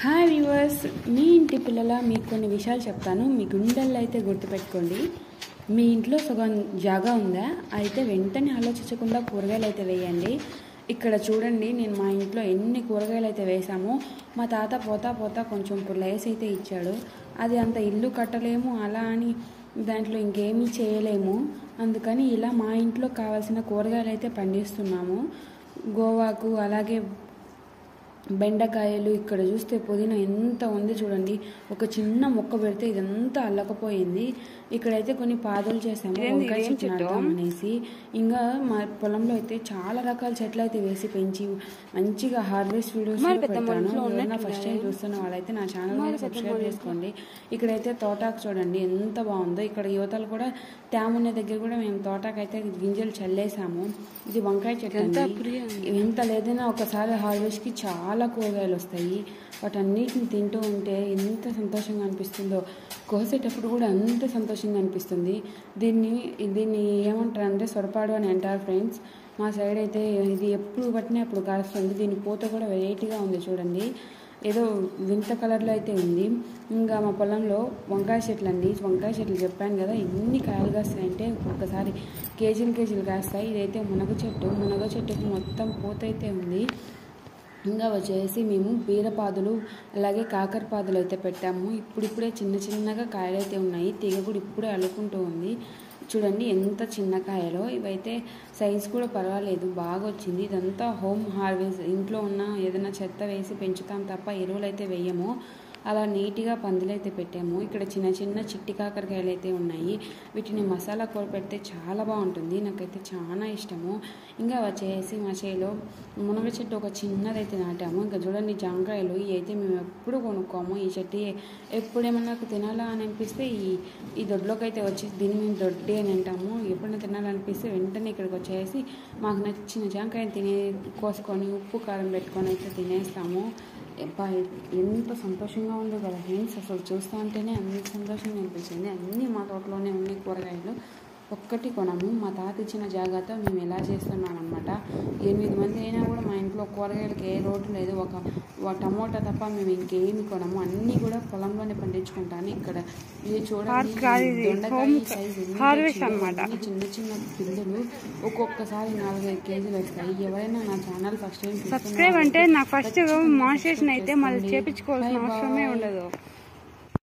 Hi viewers మీ ఇంటి పిల్లల మీకు కొన్ని విషయాలు చెప్తాను. మీ గుండెల్లో అయితే గుర్తుపెట్టుకోండి. మీ ఇంట్లో సగం జాగా ఉందా? అయితే వెంటనే ఆలోచించకుండా కూరగాయలు అయితే వేయండి. ఇక్కడ చూడండి నేను మా ఇంట్లో ఎన్ని కూరగాయలు అయితే వేసామో మా తాత పోతా పోతా కొంచెం ప్లేస్ అయితే ఇచ్చాడు. అది అంత ఇల్లు కట్టలేము అలా అని దాంట్లో ఇంకేమీ చేయలేము. అందుకని ఇలా మా ఇంట్లో కావాల్సిన కూరగాయలు అయితే పండిస్తున్నాము. గోవాకు అలాగే బెండకాయలు ఇక్కడ చూస్తే పుదీనా ఎంత ఉంది చూడండి. ఒక చిన్న మొక్క పెడితే ఇదంతా అల్లకపోయింది. ఇక్కడైతే కొన్ని పాదులు చేసాము వంకాయ చెట్లు అనేసి. ఇంకా మా పొలంలో అయితే చాలా రకాల చెట్లు అయితే వేసి పెంచి మంచిగా హార్వెస్ట్ వీడియోస్ పెడతాను. ఫస్ట్ టైం చూస్తున్న వాళ్ళైతే నా ఛానల్ మీద సబ్స్క్రైబ్ చేసుకోండి. ఇక్కడైతే తోటాకు చూడండి ఎంత బాగుందో. ఇక్కడ యువతలు కూడా ట్యామ్ ఉన్న దగ్గర కూడా మేము తోటాకు అయితే గింజలు చల్లేసాము. ఇది వంకాయ అండి. ఎంత లేదైనా ఒకసారి హార్వెస్ట్కి చాలా కూరగాయలు వస్తాయి. వాటన్నిటిని తింటూ ఉంటే ఎంత సంతోషంగా అనిపిస్తుందో. కోసేటప్పుడు కూడా అంత సంతోషంగా అనిపిస్తుంది. దీన్ని దీన్ని ఏమంటారు అంటే సొరపాడు అని అంటారు ఫ్రెండ్స్. మా సైడ్ అయితే ఇది ఎప్పుడు పట్టినా అప్పుడు కాస్తుంది దీని పూత కూడా వెరైటీగా ఉంది చూడండి. ఏదో వింత కలర్లో అయితే ఉంది. ఇంకా మా పొలంలో వంకాయ చెట్లు అండి. వంకాయ చెట్లు చెప్పాను కదా ఎన్ని కాయలు కాస్తాయంటే ఒక్కసారి కేజీలు కేజీలు కాస్తాయి. ఇదైతే మునగ చెట్టు. మునగ చెట్టుకు మొత్తం పూత అయితే ఉంది. ఇంకా వచ్చేసి మేము బీరపాదులు అలాగే కాకరపాదులు అయితే పెట్టాము. ఇప్పుడిప్పుడే చిన్న చిన్నగా కాయలు అయితే ఉన్నాయి. తీగ కూడా ఇప్పుడే అల్లుకుంటూ ఉంది. చూడండి ఎంత చిన్న కాయలో. ఇవైతే సైజ్ కూడా పర్వాలేదు బాగా వచ్చింది ఇదంతా హోమ్ హార్వెస్ట్ ఇంట్లో ఉన్న ఏదైనా చెత్త వేసి పెంచుతాం తప్ప ఎరువులు అయితే వేయము. అలా నీట్గా పందులైతే పెట్టాము. ఇక్కడ చిన్న చిన్న చిట్టి కాకరకాయలు అయితే ఉన్నాయి. వీటిని మసాలా కూర పెడితే చాలా బాగుంటుంది. నాకైతే చాలా ఇష్టము. ఇంకా వచ్చేసి మా చేలో మునగ చెట్టు ఒక చిన్నదైతే నాటాము. ఇంకా చూడండి జాంకాయలు ఇవి అయితే మేము ఎప్పుడు కొనుక్కోము. ఈ చెట్టు ఎప్పుడేమన్నా నాకు తినాలా అని అనిపిస్తే ఈ ఈ దొడ్లోకి అయితే వచ్చి దీన్ని మేము దొడ్డి అని అంటాము. ఎప్పుడైనా తినాలనిపిస్తే వెంటనే ఇక్కడికి వచ్చేసి మాకు నచ్చిన జాంకాయని తినే కోసుకొని ఉప్పు కారం పెట్టుకొని అయితే తినేస్తాము. ఎంత సంతోషంగా ఉందో కదా ఫ్రెండ్స్. అసలు చూస్తూ ఉంటేనే అన్ని సంతోషంగా అనిపించింది. అన్నీ మా తోటలోనే ఉన్నాయి కూరగాయలు. ఒక్కటి కొనము. మా తాత ఇచ్చిన జాగ్రత్త మేము ఎలా చేస్తున్నాం అనమాట ఎనిమిది మంది అయినా కూడా మా కూరగాయలకి ఏ రోడ్డు లేదు. ఒక టమోటా తప్ప మేము ఇంకేమి కొనము. అన్నీ కూడా పొలంలోనే పండించుకుంటాను. ఇక్కడ ఇది చూడండి దొండకాయ సైజు అన్ని చిన్న చిన్న పిందులు ఒక్కొక్కసారి నాలుగైదు కేజీలు వస్తాయి. ఎవరైనా నా ఛానల్ ఫస్ట్ టైం సబ్స్క్రైబ్ అంటే నాకు ఫస్ట్ మాన్స్ట్రేషన్ అయితే మళ్ళీ చేపించుకోవాల్సిన అవసరమే ఉండదు.